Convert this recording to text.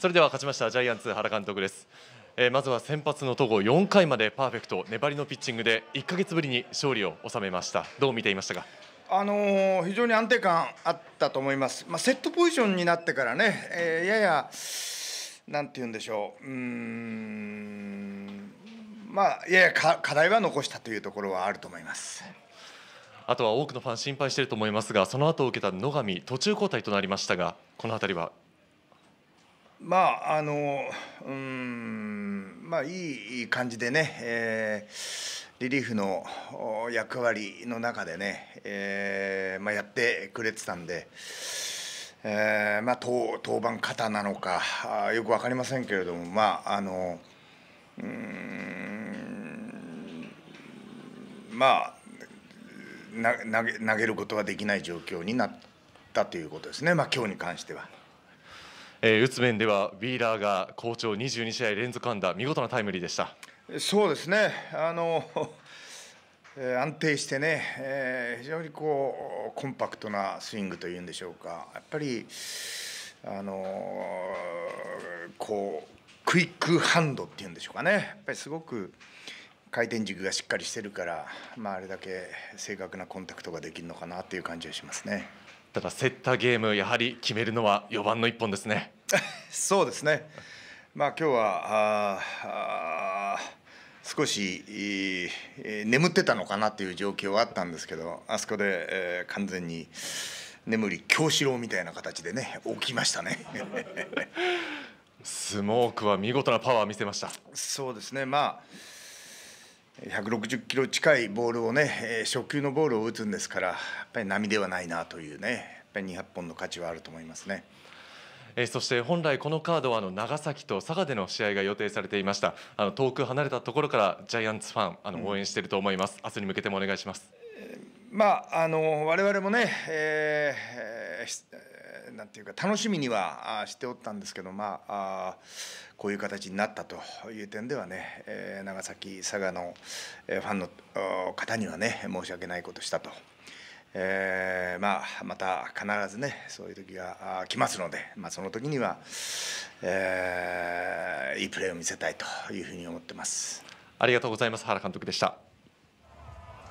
それでは勝ちましたジャイアンツ原監督です、えー、まずは先発の戸郷4回までパーフェクト粘りのピッチングで1か月ぶりに勝利を収めました。どう見ていましたか？あのー、非常に安定感あったと思います、まあ、セットポジションになってからね、えー、ややなんて言うんでしょう。うんまあやや課題は残したというところはあると思います。あとは多くのファン心配していると思いますがその後を受けた野上途中交代となりましたがこの辺りはまああのうんまあいい感じでね、えー、リリーフの役割の中でね、えーまあ、やってくれてたんで、えーまあ、登登板型なのかよく分かりませんけれどもまああのうんまあ投げ投げることができない状況になったということですね、まあ今日に関しては。えー、打つ面ではウィーラーが好調22試合連続安打見事なタイムリーでした。そうですね。あの、え、安定してね、えー、非常にこうコンパクトなスイングというんでしょうか。やっぱりあのこうクイックハンドっていうんでしょうかね。やっぱりすごく回転軸がしっかりしてるから、まあ、あれだけ正確なコンタクトができるのかなという感じがしますね。ただ競ったゲームやはり決めるのは4番の1本ですね。そうですね。まあ今日はあ少し、えー、眠ってたのかなという状況はあったんですけどあそこで、えー、完全に眠り京志郎みたいな形でね起きましたね。スモークは見事なパワー見せました。そうですね。まあ160キロ近いボールをね、初球のボールを打つんですから、やっぱり波ではないなというね、やっぱり200本の価値はあると思いますね。えそして本来このカードはあの長崎と佐賀での試合が予定されていましたあの遠く離れたところからジャイアンツファンあの応援していると思います、うん、明日に向けてもお願いします。まああの我々もね、えーなんていうか楽しみにはしておったんですけどまあこういう形になったという点ではね、え長崎佐賀のファンの方にはね申し訳ないことしたと。えー、まあまた必ずねそういう時が来ますので、まあ、その時には、えー、いいプレーを見せたいというふうに思ってます。ありがとうございます。原監督でした。